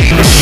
Hey!